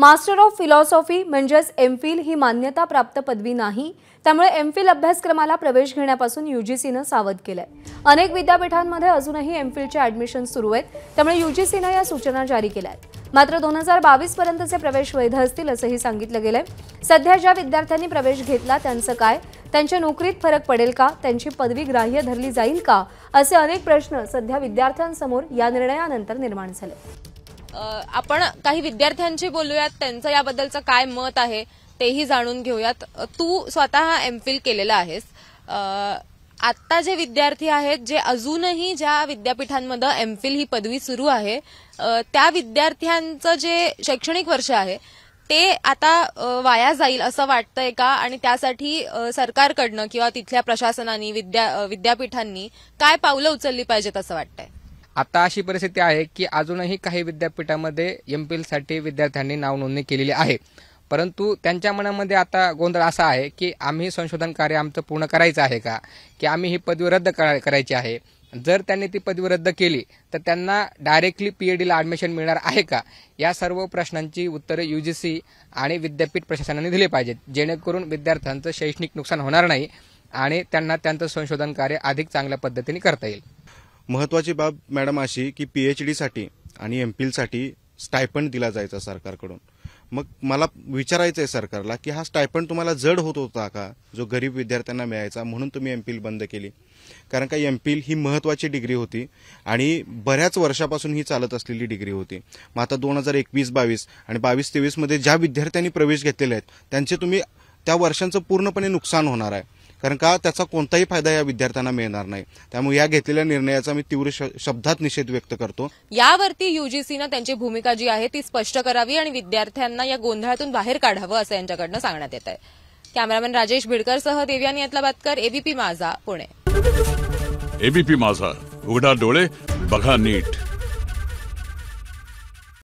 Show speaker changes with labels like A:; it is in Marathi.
A: मास्टर ऑफ फिलॉसॉफी म्हणजेच एम फिल ही मान्यता प्राप्त पदवी नाही. त्यामुळे एम फिल अभ्यासक्रमाला प्रवेश घेण्यापासून यू जी सीनं सावध केलंय. अनेक विद्यापीठांमध्ये अजूनही एम फिलचे ऍडमिशन सुरू आहेत. त्यामुळे यू जी सीनं या सूचना जारी केल्या आहेत. मात्र दोन हजार बावीस पर्यंतचे प्रवेश वैध असतील असंही सांगितलं गेलंय. सध्या ज्या विद्यार्थ्यांनी प्रवेश घेतला त्यांचं काय? त्यांच्या नोकरीत फरक पडेल का? त्यांची पदवी ग्राह्य धरली जाईल का? असे अनेक प्रश्न सध्या विद्यार्थ्यांसमोर या निर्णयानंतर निर्माण झाले.
B: आपण काही विद्यार्थ्यांशी बोलूयात त्यांचं याबद्दलचं काय मत आहे तेही जाणून घेऊयात. तू स्वतः एम फिल केलेला आहेस. आत्ता जे विद्यार्थी आहेत जे अजूनही ज्या विद्यापीठांमध्ये एम फिल ही पदवी सुरू आहे त्या विद्यार्थ्यांचं जे शैक्षणिक वर्ष आहे ते आता वाया जाईल असं वाटतंय का? आणि त्यासाठी सरकारकडनं किंवा तिथल्या प्रशासनाने विद्या विद्यापीठांनी काय पावलं उचलली पाहिजेत असं वाटतंय?
C: आता अशी परिस्थिती आहे की अजूनही काही विद्यापीठामध्ये एमसाठी विद्यार्थ्यांनी नाव नोंदणी केलेली आहे. परंतु त्यांच्या मनामध्ये आता गोंधळ असा आहे की आम्ही संशोधन कार्य आमचं पूर्ण करायचं आहे का? की आम्ही ही पदवी रद्द करा- करायची आहे? जर त्यांनी ती पदवी रद्द केली तर त्यांना डायरेक्टली पी डीला ऍडमिशन मिळणार आहे का? या सर्व प्रश्नांची उत्तरे सी आणि विद्यापीठ प्रशासनाने दिली पाहिजेत. जेणेकरून विद्यार्थ्यांचं शैक्षणिक नुकसान होणार नाही आणि त्यांना त्यांचं संशोधन कार्य अधिक चांगल्या पद्धतीने करता येईल.
D: महत्वाची बाब मॅडम अशी की पीएच डीसाठी आणि एमसाठी स्टायपंड दिला जायचा सरकारकडून. मग मला विचारायचं आहे सरकारला की हा स्टायपंड तुम्हाला जड होत होता का? जो गरीब विद्यार्थ्यांना मिळायचा म्हणून तुम्ही एम बंद केली. कारण का एम ही महत्वाची डिग्री होती आणि बऱ्याच वर्षापासून ही चालत असलेली डिग्री होती. मग आता दोन हजार एकवीस बावीस आणि बावीस तेवीसमध्ये ज्या विद्यार्थ्यांनी प्रवेश घेतलेले आहेत त्यांचे तुम्ही त्या वर्षांचं पूर्णपणे नुकसान होणार आहे. कारण का त्याचा कोणताही फायदा या विद्यार्थ्यांना मिळणार नाही. त्यामुळे या घेतलेल्या निर्णयाचा मी तीव्र श- शब्दात निषेध व्यक्त करतो.
B: यावरती युजीसीनं त्यांची भूमिका जी आहे ती स्पष्ट करावी आणि विद्यार्थ्यांना या गोंधळातून बाहेर काढावं असं यांच्याकडनं सांगण्यात येत आहे कॅमेरामॅन राजेश भिडकरसह देवयानी यातलाबादकर एबीपी माझा पुणे.
E: एबीपी माझा उघडा डोळे बघा नीट.